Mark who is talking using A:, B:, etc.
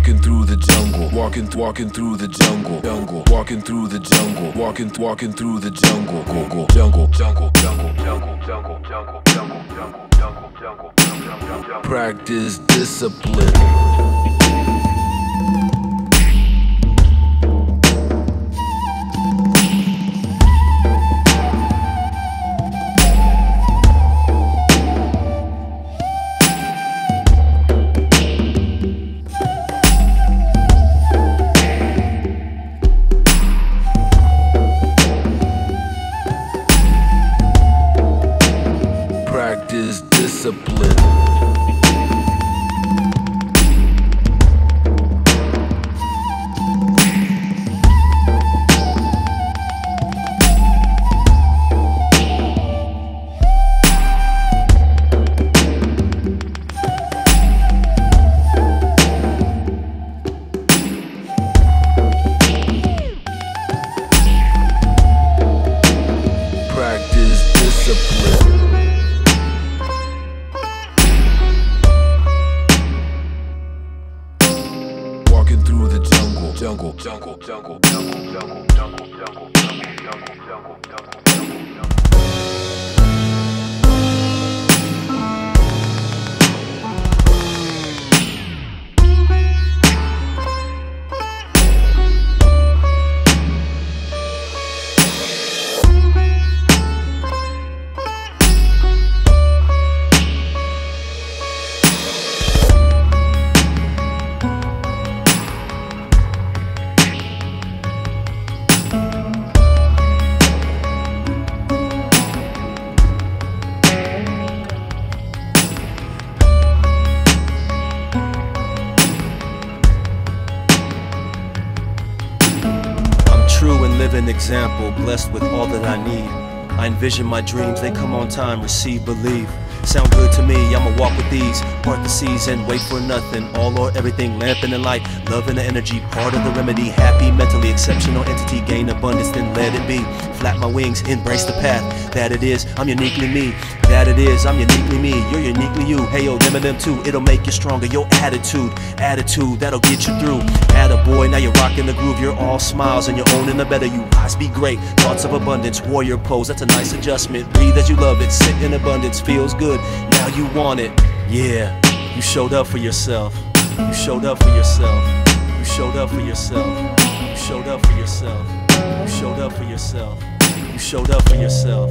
A: walking, through the jungle, walking through the jungle, jungle, walking through the jungle, walking, walking through the jungle, go, go, jungle, jungle, jungle, jungle, jungle, jungle, jungle, jungle, jungle, jungle, jungle, jungle. Practice discipline. Jungle, jungle, jungle, jungle, jungle, jungle, jungle, jungle, jungle, jungle, jungle, jungle, jungle,
B: living example, blessed with all that I need. I envision my dreams, they come on time, receive, believe. Sound good to me, I'ma walk with these. Part the season, wait for nothing. All or everything, lamp and the light. Love and the energy, part of the remedy. Happy, mentally exceptional entity, gain abundance, then let it be. Flap my wings, embrace the path. That it is, I'm uniquely me. That it is, I'm uniquely me. You're uniquely you. Hey yo, them and them too. It'll make you stronger. Your attitude, attitude, that'll get you through. Atta boy, now you're rocking the groove. You're all smiles and you're owning the better. You rise, be great. Thoughts of abundance, warrior pose. That's a nice adjustment. Breathe as you love it. Sit in abundance, feels good. Now you want it. Yeah, you showed up for yourself. You showed up for yourself. You showed up for yourself. You showed up for yourself. You showed up for yourself. You showed up for yourself.